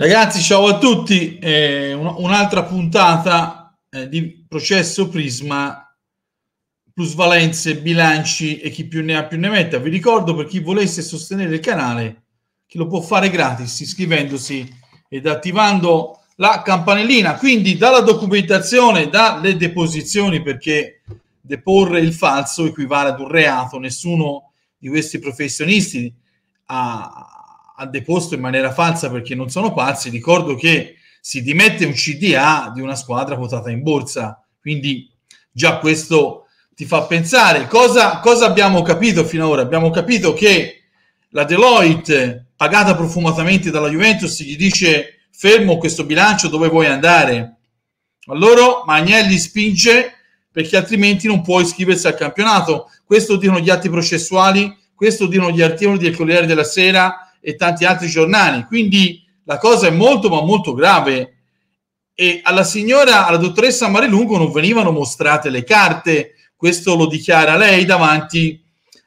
Ragazzi, ciao a tutti. Eh, un'altra puntata eh, di processo Prisma, plusvalenze, bilanci e chi più ne ha più ne metta. Vi ricordo per chi volesse sostenere il canale, chi lo può fare gratis iscrivendosi ed attivando la campanellina. Quindi dalla documentazione, dalle deposizioni, perché deporre il falso equivale ad un reato. Nessuno di questi professionisti ha ha deposto in maniera falsa perché non sono pazzi, ricordo che si dimette un CDA di una squadra quotata in borsa, quindi già questo ti fa pensare. Cosa, cosa abbiamo capito finora? Abbiamo capito che la Deloitte, pagata profumatamente dalla Juventus, gli dice fermo questo bilancio, dove vuoi andare? Allora Magnelli spinge perché altrimenti non può iscriversi al campionato. Questo dicono gli atti processuali, questo dicono gli articoli del Corriere della Sera, e tanti altri giornali. Quindi la cosa è molto ma molto grave e alla signora, alla dottoressa Marilungo non venivano mostrate le carte, questo lo dichiara lei davanti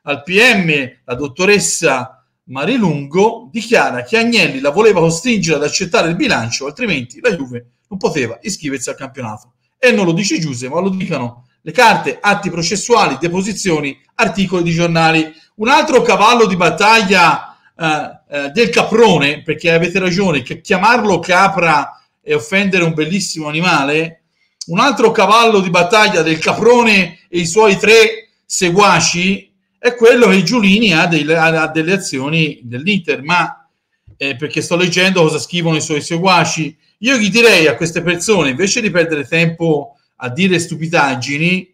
al PM, la dottoressa Marilungo dichiara che Agnelli la voleva costringere ad accettare il bilancio, altrimenti la Juve non poteva iscriversi al campionato. E non lo dice Giuse, ma lo dicono le carte, atti processuali, deposizioni, articoli di giornali. Un altro cavallo di battaglia eh, eh, del caprone, perché avete ragione, che chiamarlo capra e offendere un bellissimo animale, un altro cavallo di battaglia del caprone e i suoi tre seguaci è quello che Giulini ha, dei, ha delle azioni dell'Inter, ma eh, perché sto leggendo cosa scrivono i suoi seguaci, io gli direi a queste persone, invece di perdere tempo a dire stupidaggini,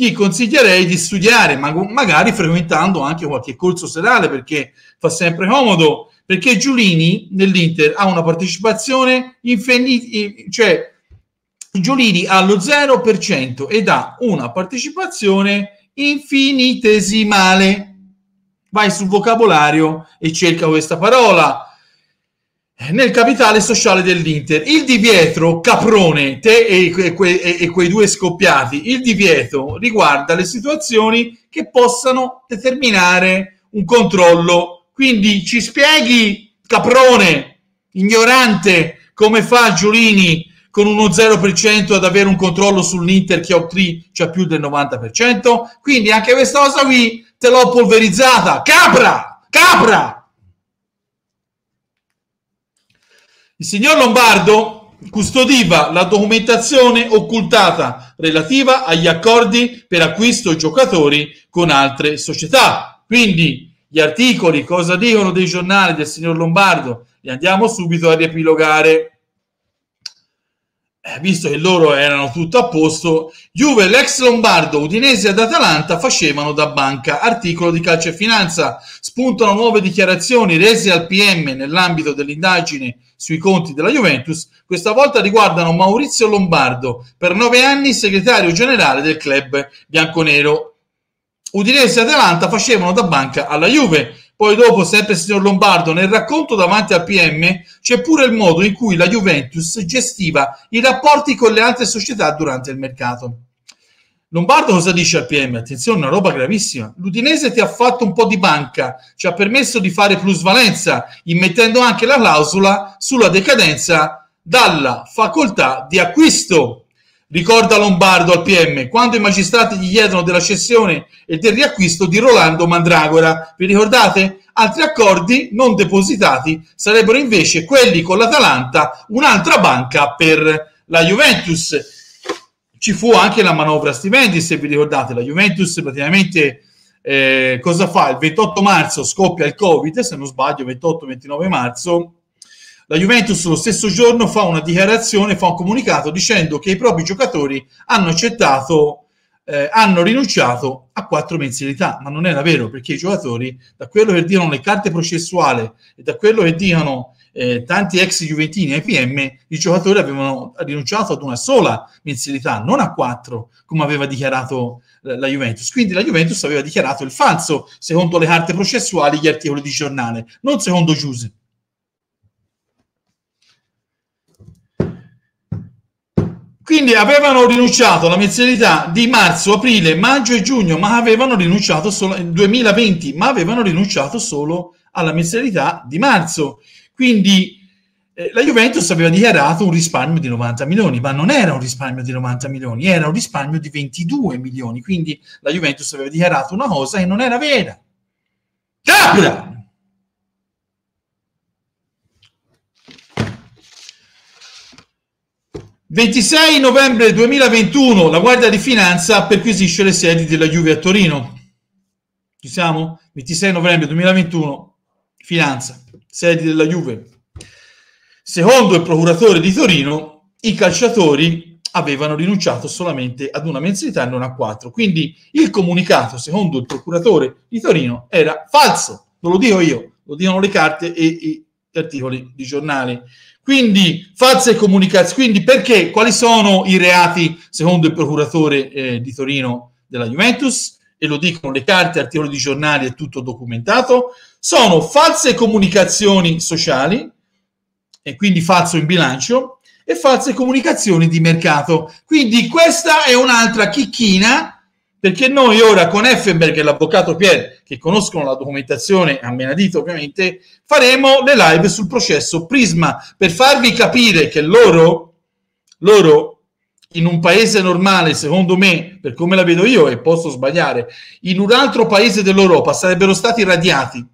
gli consiglierei di studiare, ma magari frequentando anche qualche corso serale perché fa sempre comodo. Perché Giulini nell'Inter ha una partecipazione infinita, cioè Giulini ha lo 0% ed ha una partecipazione infinitesimale. Vai sul vocabolario e cerca questa parola nel capitale sociale dell'Inter. Il divieto, Caprone, te e, que, e, e, quei due scoppiati, il divieto riguarda le situazioni che possano determinare un controllo. Quindi ci spieghi, Caprone, ignorante, come fa Giulini con uno 0% ad avere un controllo sull'Inter che Octree c'ha più del 90%? Quindi anche questa cosa qui te l'ho polverizzata. Capra! Capra! Il signor Lombardo custodiva la documentazione occultata relativa agli accordi per acquisto giocatori con altre società. Quindi gli articoli, cosa dicono dei giornali del signor Lombardo? Li andiamo subito a riepilogare. Eh, visto che loro erano tutto a posto, Juve, l'ex Lombardo, Udinese ed Atalanta facevano da banca. Articolo di Calcio e Finanza. Spuntano nuove dichiarazioni rese al PM nell'ambito dell'indagine sui conti della Juventus. Questa volta riguardano Maurizio Lombardo, per nove anni segretario generale del club bianconero. Udinese e Atalanta facevano da banca alla Juve. Poi dopo, sempre il signor Lombardo, nel racconto davanti al PM c'è pure il modo in cui la Juventus gestiva i rapporti con le altre società durante il mercato. Lombardo cosa dice al PM? Attenzione, una roba gravissima. L'Udinese ti ha fatto un po' di banca, ci ha permesso di fare plusvalenza, immettendo anche la clausola sulla decadenza dalla facoltà di acquisto. Ricorda Lombardo al PM quando i magistrati gli chiedono della cessione e del riacquisto di Rolando Mandragora. Vi ricordate? Altri accordi non depositati sarebbero invece quelli con l'Atalanta, un'altra banca per la Juventus. Ci fu anche la manovra stipendi, se vi ricordate, la Juventus praticamente eh, cosa fa? Il 28 marzo scoppia il Covid, se non sbaglio, 28-29 marzo la Juventus lo stesso giorno fa una dichiarazione, fa un comunicato dicendo che i propri giocatori hanno accettato, eh, hanno rinunciato a quattro mensilità, ma non era vero perché i giocatori, da quello che dicono le carte processuali e da quello che dicono eh, tanti ex Juventini e PM, i giocatori avevano rinunciato ad una sola mensilità, non a quattro, come aveva dichiarato la Juventus. Quindi la Juventus aveva dichiarato il falso, secondo le carte processuali, gli articoli di giornale, non secondo Giuse. Quindi avevano rinunciato alla mensilità di marzo, aprile, maggio e giugno, ma avevano rinunciato solo 2020, ma avevano rinunciato solo alla mensilità di marzo. Quindi eh, la Juventus aveva dichiarato un risparmio di 90 milioni, ma non era un risparmio di 90 milioni, era un risparmio di 22 milioni, quindi la Juventus aveva dichiarato una cosa che non era vera. Capra! 26 novembre 2021 la Guardia di Finanza perquisisce le sedi della Juve a Torino. Ci siamo? 26 novembre 2021, Finanza, sedi della Juve. Secondo il procuratore di Torino, i calciatori avevano rinunciato solamente ad una mensilità e non a quattro. Quindi il comunicato, secondo il procuratore di Torino, era falso. Non lo dico io, lo dicono le carte e gli articoli di giornali. Quindi false comunicazioni. Quindi perché? Quali sono i reati secondo il procuratore eh, di Torino della Juventus? E lo dicono le carte, articoli di giornali, è tutto documentato. Sono false comunicazioni sociali, e quindi falso in bilancio, e false comunicazioni di mercato. Quindi questa è un'altra chicchina perché noi ora con Effenberg e l'avvocato Pier, che conoscono la documentazione a menadito ovviamente, faremo le live sul processo Prisma per farvi capire che loro, loro in un paese normale, secondo me, per come la vedo io, e posso sbagliare, in un altro paese dell'Europa sarebbero stati radiati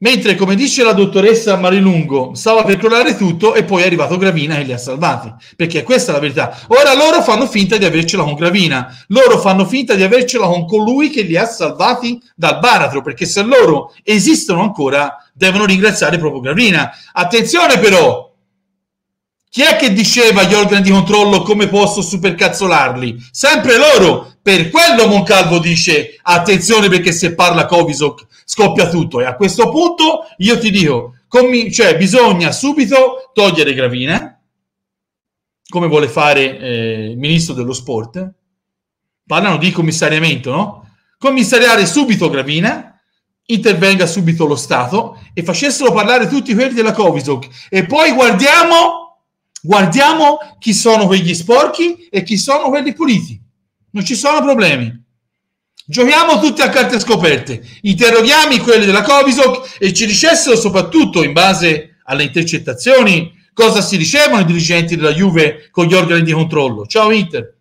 Mentre, come dice la dottoressa Marilungo, stava per crollare tutto e poi è arrivato Gravina e li ha salvati. Perché questa è la verità. Ora loro fanno finta di avercela con Gravina. Loro fanno finta di avercela con colui che li ha salvati dal baratro. Perché se loro esistono ancora, devono ringraziare proprio Gravina. Attenzione però! Chi è che diceva agli organi di controllo come posso supercazzolarli? Sempre loro! Per quello Moncalvo dice attenzione perché se parla Covisoc scoppia tutto. E a questo punto io ti dico, commi- cioè bisogna subito togliere Gravina, come vuole fare eh, il ministro dello sport. Parlano di commissariamento, no? Commissariare subito Gravina, intervenga subito lo Stato e facessero parlare tutti quelli della Covisoc. E poi guardiamo, guardiamo chi sono quegli sporchi e chi sono quelli puliti. Non ci sono problemi. Giochiamo tutti a carte scoperte, interroghiamo quelli della Covisoc e ci dicessero soprattutto in base alle intercettazioni cosa si ricevono i dirigenti della Juve con gli organi di controllo. Ciao Inter.